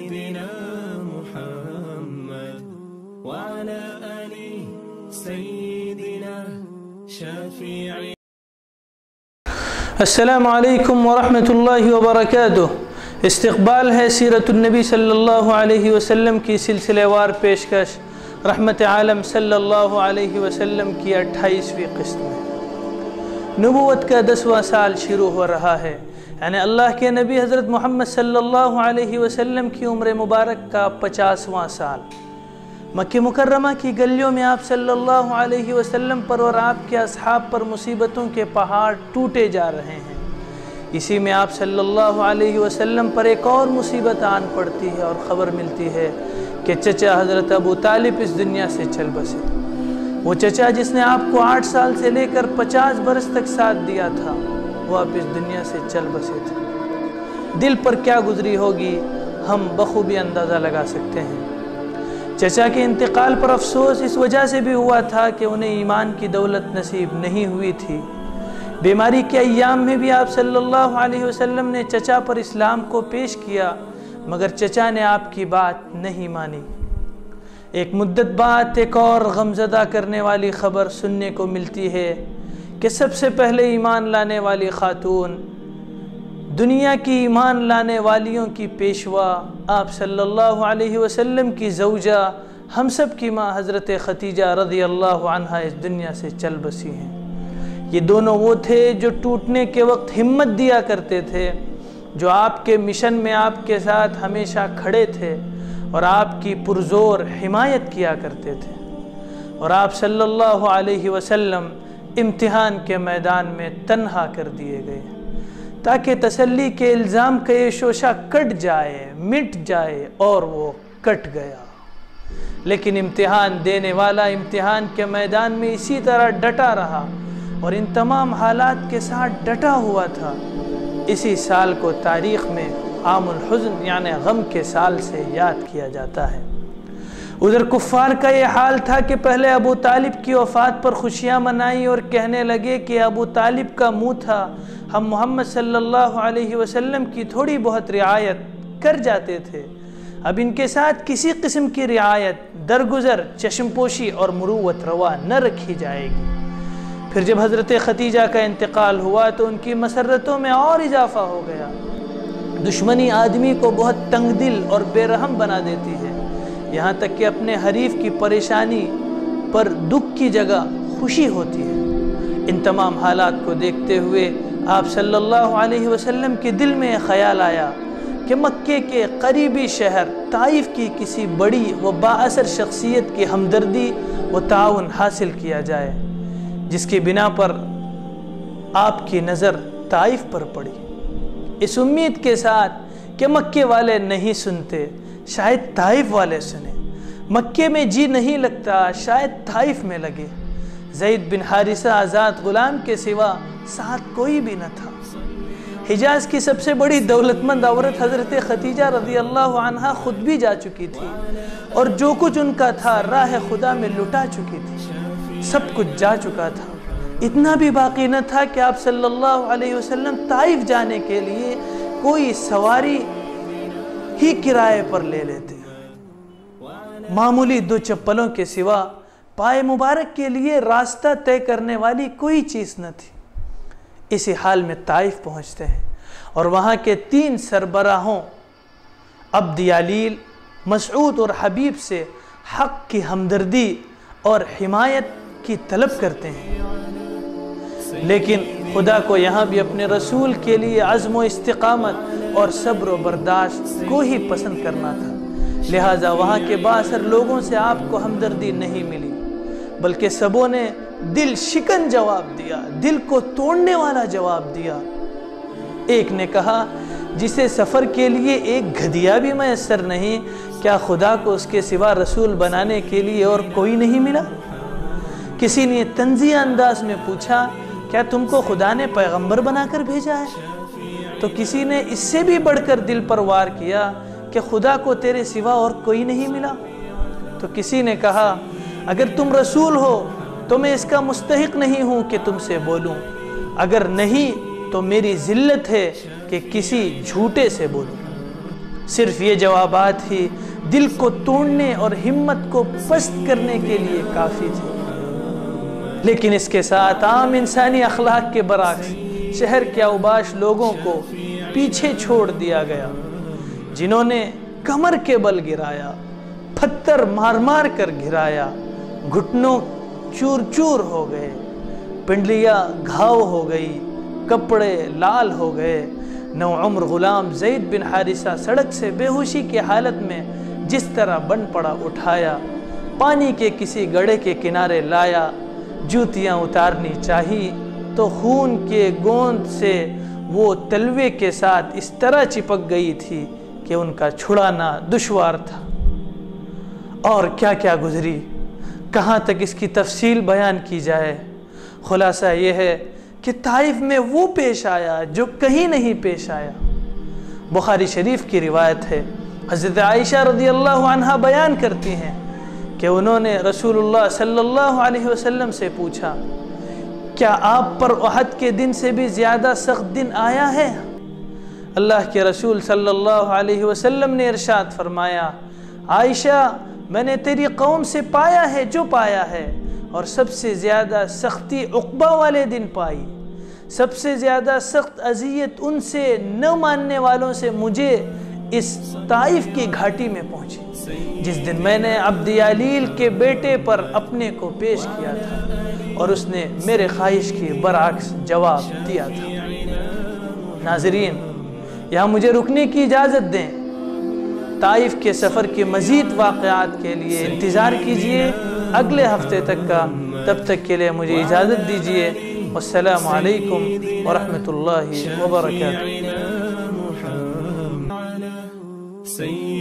سيدنا محمد وعلى آل سيدنا شفيع السلام علیکم ورحمۃ اللہ وبرکاتہ استقبال ہے سیرت النبی صلی اللہ علیہ وسلم کی سلسلہ وار پیشکش رحمت عالم صلی اللہ علیہ وسلم کی اٹھائیسویں قسط میں. نبوت کا دسواں سال شروع ہو رہا ہے. یعنی اللہ کے نبی حضرت محمد صلی اللہ علیہ وسلم کی عمر مبارک کا پچاسواں سال۔ مکہ مکرمہ کی گلیوں میں آپ صلی اللہ علیہ وسلم پر اور آپ کے اصحاب پر مصیبتوں کے پہاڑ ٹوٹے جا رہے ہیں۔ اسی میں آپ صلی اللہ علیہ وسلم پر ایک اور مصیبت آن پڑتی ہے اور خبر ملتی ہے کہ چچا حضرت ابو طالب اس دنیا سے چل بسے۔ وہ چچا جس نے آپ کو آٹھ سال سے لے کر پچاس برس تک ساتھ دیا تھا۔ وہ آپ اس دنیا سے چل بسے تھے۔ دل پر کیا گزری ہوگی ہم بخوبی اندازہ لگا سکتے ہیں۔ چچا کے انتقال پر افسوس اس وجہ سے بھی ہوا تھا کہ انہیں ایمان کی دولت نصیب نہیں ہوئی تھی۔ بیماری کے ایام میں بھی آپ صلی اللہ علیہ وسلم نے چچا پر اسلام کو پیش کیا، مگر چچا نے آپ کی بات نہیں مانی۔ ایک مدت بعد ایک اور غمزدہ کرنے والی خبر سننے کو ملتی ہے۔ کہ سب سے پہلے ایمان لانے والی خاتون، دنیا کی ایمان لانے والیوں کی پیشوا، آپ صلی اللہ علیہ وسلم کی زوجہ، ہم سب کی ماں حضرت ختیجہ رضی اللہ عنہ اس دنیا سے چل بسی ہیں۔ یہ دونوں وہ تھے جو ٹوٹنے کے وقت ہمت دیا کرتے تھے، جو آپ کے مشن میں آپ کے ساتھ ہمیشہ کھڑے تھے اور آپ کی پرزور حمایت کیا کرتے تھے۔ اور آپ صلی اللہ علیہ وسلم امتحان کے میدان میں تنہا کر دیے گئے، تاکہ تسلی کے الزام کا یہ شوشہ کٹ جائے، مٹ جائے اور وہ کٹ گیا۔ لیکن امتحان دینے والا امتحان کے میدان میں اسی طرح ڈٹا رہا اور ان تمام حالات کے ساتھ ڈٹا ہوا تھا۔ اسی سال کو تاریخ میں عام الحزن یعنی غم کے سال سے یاد کیا جاتا ہے۔ ادھر کفار کا یہ حال تھا کہ پہلے ابو طالب کی وفات پر خوشیاں منائی اور کہنے لگے کہ ابو طالب کا منہ تھا۔ ہم محمد صلی اللہ علیہ وسلم کی تھوڑی بہت رعایت کر جاتے تھے۔ اب ان کے ساتھ کسی قسم کی رعایت، درگزر، چشم پوشی اور مروت روا نہ رکھی جائے گی۔ پھر جب حضرت ختیجہ کا انتقال ہوا تو ان کی مسرتوں میں اور اضافہ ہو گیا۔ دشمنی آدمی کو بہت تنگ دل اور بے رحم بنا دیتی ہے۔ یہاں تک کہ اپنے حریف کی پریشانی پر دکھ کی جگہ خوشی ہوتی ہے۔ ان تمام حالات کو دیکھتے ہوئے آپ صلی اللہ علیہ وسلم کے دل میں خیال آیا کہ مکے کے قریبی شہر طائف کی کسی بڑی و بااثر شخصیت کی ہمدردی و تعاون حاصل کیا جائے، جس کی بنا پر آپ کی نظر طائف پر پڑی۔ اس امید کے ساتھ کہ مکے والے نہیں سنتے شاید طائف والے سنیں مکے میں جی نہیں لگتا، شاید طائف میں لگے۔ زید بن حارثہ آزاد غلام کے سوا ساتھ کوئی بھی نہ تھا۔ حجاز کی سب سے بڑی دولت مند عورت حضرت ختیجہ رضی اللہ عنہ خود بھی جا چکی تھی۔ اور جو کچھ ان کا تھا، راہ خدا میں لٹا چکی تھی۔ سب کچھ جا چکا تھا۔ اتنا بھی باقی نہ تھا کہ آپ صلی اللہ علیہ وسلم طائف جانے کے لیے کوئی سواری ہی کرائے پر لے لیتے معمولی دو چپلوں کے سوا پائے مبارک کے لیے راستہ طے کرنے والی کوئی چیز نہ تھی۔ اسی حال میں طائف پہنچتے ہیں اور وہاں کے تین سربراہوں عبد یالیل مسعود اور حبیب سے حق کی ہمدردی اور حمایت کی طلب کرتے ہیں۔ لیکن خدا کو یہاں بھی اپنے رسول کے لیے عزم و استقامت اور صبر و برداشت کو ہی پسند کرنا تھا۔ لہٰذا وہاں کے باثر لوگوں سے آپ کو ہمدردی نہیں ملی، بلکہ سبوں نے دل شکن جواب دیا، دل کو توڑنے والا جواب دیا۔ ایک نے کہا، جسے سفر کے لیے ایک گھدیا بھی میسر نہیں، کیا خدا کو اس کے سوا رسول بنانے کے لیے اور کوئی نہیں ملا؟ کسی نے تنزیہ انداز میں پوچھا، کیا تم کو خدا نے پیغمبر بنا کر بھیجا ہے؟ تو کسی نے اس سے بھی بڑھ کر دل پر وار کیا کہ خدا کو تیرے سوا اور کوئی نہیں ملا۔ تو کسی نے کہا، اگر تم رسول ہو تو میں اس کا مستحق نہیں ہوں کہ تم سے بولوں۔ اگر نہیں تو میری ذلت ہے کہ کسی جھوٹے سے بولوں۔ صرف یہ جوابات ہی دل کو توڑنے اور ہمت کو پست کرنے کے لیے کافی تھے۔ لیکن اس کے ساتھ عام انسانی اخلاق کے برعکس شہر کے اوباش لوگوں کو پیچھے چھوڑ دیا گیا، جنہوں نے کمر کے بل گرایا، پتھر مار مار کر گرایا گھٹنوں چور چور ہو گئے، پنڈلیاں گھاؤ ہو گئی، کپڑے لال ہو گئے۔ نو عمر غلام زید بن حارثہ سڑک سے بے ہوشی کی حالت میں جس طرح بن پڑا اٹھایا، پانی کے کسی گڑے کے کنارے لایا، جوتیاں اتارنی چاہی۔ تو خون کے گوند سے وہ تلوے کے ساتھ اس طرح چپک گئی تھی کہ ان کا چھڑانا دشوار تھا۔ اور کیا کیا گزری؟ کہاں تک اس کی تفصیل بیان کی جائے؟ خلاصہ یہ ہے کہ طائف میں وہ پیش آیا جو کہیں نہیں پیش آیا۔ بخاری شریف کی روایت ہے، حضرت عائشہ رضی اللہ عنہ بیان کرتی ہیں کہ انہوں نے رسول اللہ صلی اللہ علیہ وسلم سے پوچھا کیا آپ پر احد کے دن سے بھی زیادہ سخت دن آیا ہے؟ اللہ کے رسول صلی اللہ علیہ وسلم نے ارشاد فرمایا، عائشہ، میں نے تیری قوم سے پایا ہے جو پایا ہے، اور سب سے زیادہ سختی عقبہ والے دن پائی۔ سب سے زیادہ سخت اذیت ان سے نہ ماننے والوں سے مجھے اس طائف کی گھاٹی میں پہنچی، جس دن میں نے عبد کے بیٹے پر اپنے کو پیش کیا تھا۔ اور اس نے میرے خواہش کی برعکس جواب دیا تھا۔ ناظرین، یہاں مجھے رکنے کی اجازت دیں۔ طائف کے سفر کے مزید واقعات کے لیے انتظار کیجیے۔ اگلے ہفتے تک کا تب تک کے لیے مجھے اجازت دیجیے۔ والسلام علیکم ورحمۃ اللہ وبرکاتہ۔ سيدنا